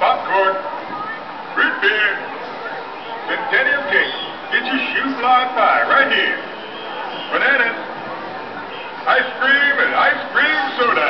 popcorn, root beer, centennial cake. Get your shoe fly pie right here. Bananas, ice cream, and ice cream soda.